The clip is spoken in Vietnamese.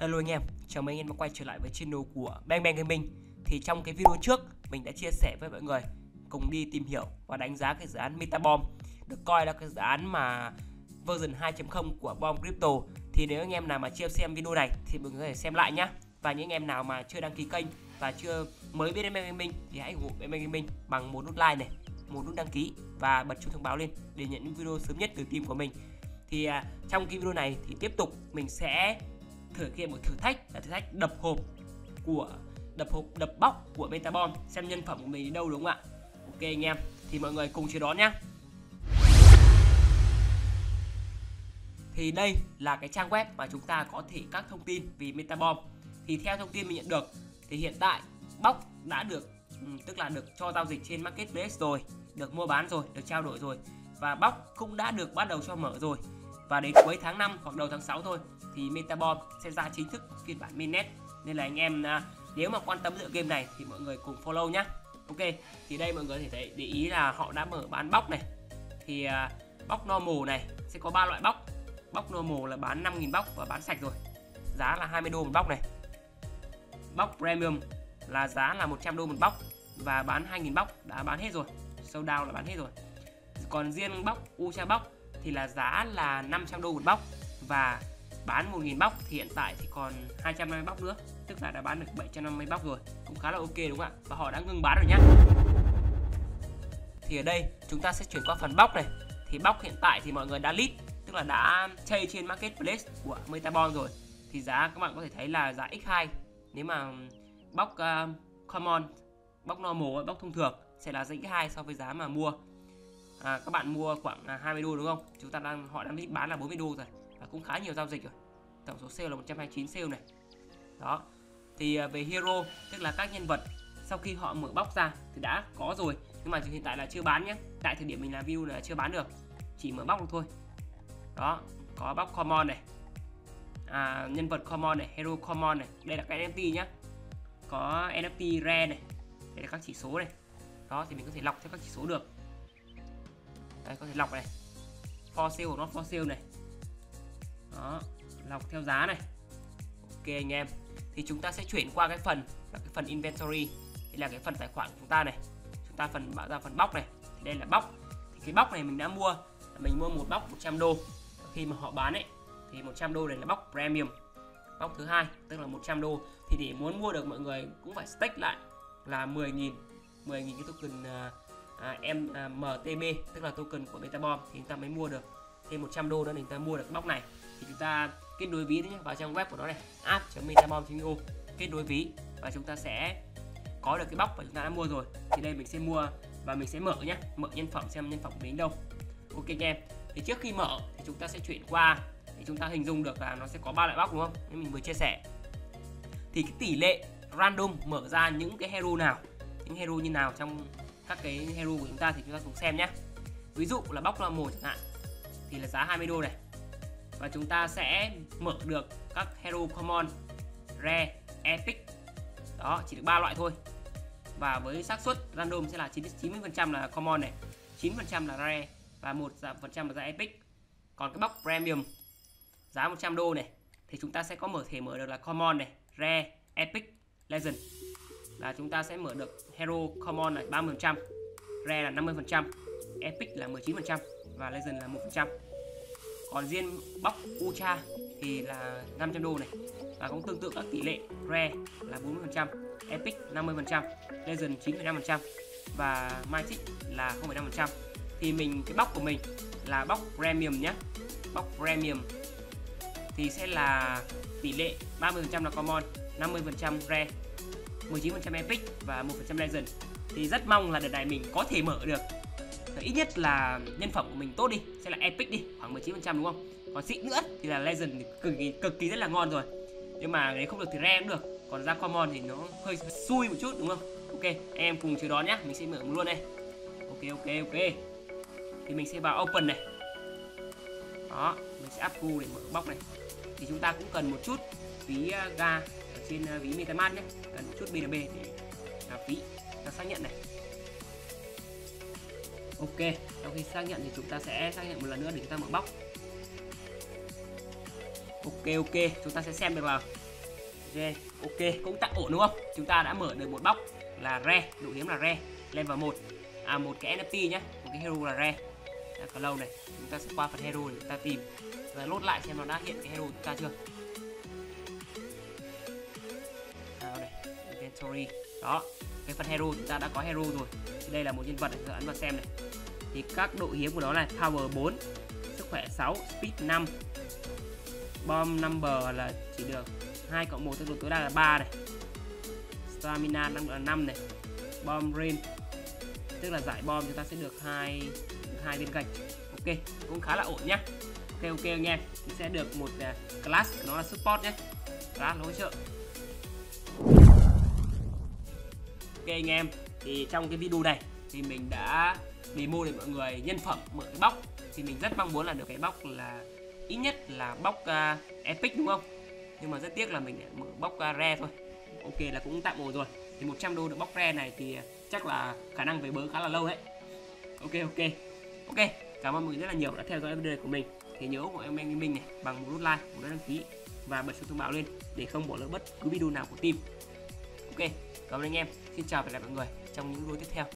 Hello anh em, chào mừng anh em đã quay trở lại với channel của Bang Bang Gaming. Thì trong cái video trước mình đã chia sẻ với mọi người cùng đi tìm hiểu và đánh giá cái dự án Metabomb Được coi là cái dự án mà version 2.0 của Bomb Crypto. Thì nếu anh em nào mà chưa xem video này thì mọi người có thể xem lại nhá. Và những anh em nào mà chưa đăng ký kênh và chưa mới biết đến Bang Gaming thì hãy ủng hộ Bang Gaming bằng một nút like này một nút đăng ký và bật chuông thông báo lên để nhận những video sớm nhất từ team của mình. Thì à, trong cái video này thì tiếp tục mình sẽ thực hiện một thử thách là thử thách đập hộp của, đập hộp, đập bóc của Metabomb xem nhân phẩm của mình đến đâu, đúng không ạ? Ok anh em, thì mọi người cùng chờ đón nhé thì đây là cái trang web mà chúng ta có thể các thông tin về Metabomb thì theo thông tin mình nhận được, thì hiện tại bóc đã được ừ, tức là được cho giao dịch trên marketplace rồi, được mua bán rồi, được trao đổi rồi. Và bóc cũng đã được bắt đầu cho mở rồi. Và đến cuối tháng 5 hoặc đầu tháng 6 thôi thì Metabomb sẽ ra chính thức phiên bản mainnet. Nên là anh em à, nếu mà quan tâm lựa game này thì mọi người cùng follow nhá. Ok, thì đây mọi người có thể thấy, để ý là họ đã mở bán bóc này. Thì à, bóc normal này, sẽ có ba loại bóc. Bóc normal là bán 5.000 bóc và bán sạch rồi. Giá là 20 đô một bóc này. Bóc premium là giá là 100 đô một bóc và bán 2.000 bóc đã bán hết rồi. Sâu down là bán hết rồi. Còn riêng bóc ultra bóc thì là giá là 500 đô một bóc và bán 1.000 bóc thì hiện tại thì còn 250 bóc nữa. Tức là đã bán được 750 bóc rồi. Cũng khá là ok đúng không ạ? Và họ đã ngừng bán rồi nhá. Thì ở đây chúng ta sẽ chuyển qua phần bóc này. Thì bóc hiện tại thì mọi người đã list tức là đã chơi trên marketplace của Metabon rồi. Thì giá các bạn có thể thấy là giá x2 nếu mà bóc uh, common bóc normal bóc thông thường sẽ là giá x2 so với giá mà mua. À, các bạn mua khoảng 20 đô đúng không? Chúng ta đang họ đang list bán là 40 đô rồi. Và cũng khá nhiều giao dịch rồi tổng số sale là 129 sale này. Đó. Thì à, về hero tức là các nhân vật sau khi họ mở bóc ra thì đã có rồi. Nhưng mà hiện tại là chưa bán nhé tại thời điểm mình làm view là chưa bán được. Chỉ mở bóc được thôi. Đó. Có bóc common này. À, nhân vật common này hero common này. Đây là cái NFT nhá. Có NFT rare này. Đây là các chỉ số này. Đó thì mình có thể lọc theo các chỉ số được. Đây có thể lọc này. For sale hoặc not for sale này. Đó lọc theo giá này. Ok anh em thì chúng ta sẽ chuyển qua cái phần là cái phần inventory. Đây là cái phần tài khoản của chúng ta này. Chúng ta phần bảo ra phần bóc này. Thì đây là bóc. Thì cái bóc này mình đã mua mình mua một bóc 100 đô. Khi mà họ bán ấy thì 100 đô này là bóc premium. Bóc thứ hai tức là 100 đô. Thì để muốn mua được mọi người cũng phải stake lại là 10.000 10.000 cái token uh, à, em à, MTB tức là token của Metabomb thì chúng ta mới mua được thêm 100 đô nữa để chúng ta mua được cái bóc này. Thì chúng ta kết nối ví nhé, vào trang web của nó này app.metabomb.io kết nối ví và chúng ta sẽ có được cái bóc mà chúng ta đã mua rồi. Thì đây mình sẽ mua và mình sẽ mở nhé, mở nhân phẩm xem nhân phẩm đến đâu. Ok anh em. Thì trước khi mở thì chúng ta sẽ chuyển qua thì chúng ta hình dung được là nó sẽ có ba loại bóc đúng không? Như mình vừa chia sẻ. Thì cái tỷ lệ random mở ra những cái hero nào, những hero như nào trong các cái hero của chúng ta thì chúng ta cùng xem nhé. Ví dụ là bóc là một chẳng hạn, thì là giá 20 đô này và chúng ta sẽ mở được các hero common, rare, epic. Đó, chỉ được ba loại thôi. Và với xác suất random sẽ là 90% là common này 9% là rare và một phần trăm là ra epic. Còn cái bóc premium, giá 100 đô này, thì chúng ta sẽ có mở thể mở được là common này, rare, epic, legend. Là chúng ta sẽ mở được hero common là 30% rare là 50% epic là 19% và legend là 1% còn riêng bóc Ucha thì là 500 đô này. Và cũng tương tự các tỷ lệ rare là 40% epic 50% legend 9,5% và magic là 0,5% thì mình cái bóc của mình là bóc premium nhé bóc premium thì sẽ là tỷ lệ 30% là common 50% rare 19% epic và 1% legend. Thì rất mong là đợt này mình có thể mở được ít nhất là nhân phẩm của mình tốt đi, sẽ là epic đi, khoảng 19% đúng không? Còn xịn nữa thì là legend thì cực kỳ cực kỳ rất là ngon rồi. Nhưng mà nếu không được thì rare cũng được, còn ra common thì nó hơi xui một chút đúng không? Ok em cùng chờ đón nhá, mình sẽ mở luôn đây. Ok ok ok. Thì mình sẽ vào open này. Đó, mình sẽ up để mở bóc này. Thì chúng ta cũng cần một chút phí à, ga ở trên à, ví metamask nhé cần một chút bnb để là phí, ta xác nhận này ok sau khi xác nhận thì chúng ta sẽ xác nhận một lần nữa để chúng ta mở bóc. Ok ok chúng ta sẽ xem được là Re, ok, cũng tạm ổn đúng không? Chúng ta đã mở được một bóc là Re, độ hiếm là Re, level 1 À một cái NFT nhé, một cái hero là Re. Đã có lâu này, chúng ta sẽ qua phần hero để chúng ta tìm. Và lốt lại xem nó đã hiện cái hero của chúng ta chưa. Nào này, inventory. Đó, cái phần hero chúng ta đã có hero rồi. Thì đây là một nhân vật để ấn vào xem này. Thì các độ hiếm của nó là power 4 Sức khỏe 6, speed 5 bom number là chỉ được 2 cộng 1 tốc độ tối đa là 3 này. Stamina 5 là 5 này. Bom rain Tức là giải bom chúng ta sẽ được hai hai viên gạch. Ok cũng khá là ổn nhá. Ok ok anh em Thì sẽ được một uh, class nó là support nhé Class hỗ trợ. Ok anh em Thì trong cái video này Thì mình đã demo để mọi người nhân phẩm mở cái bóc. Thì mình rất mong muốn là được cái bóc là ít nhất là bóc uh, epic đúng không? Nhưng mà rất tiếc là mình mở bóc uh, rare thôi. Ok là cũng tạm ổn rồi. Thì 100 đô được bóc rare này thì chắc là khả năng về bớ khá là lâu đấy. Ok ok. Ok cảm ơn mọi người rất là nhiều đã theo dõi video của mình. Thì nhớ ủng hộ em anh mình này bằng một nút like một nút đăng ký và bật chuông thông báo lên để không bỏ lỡ bất cứ video nào của team. Ok cảm ơn anh em xin chào và hẹn gặp lại mọi người trong những video tiếp theo.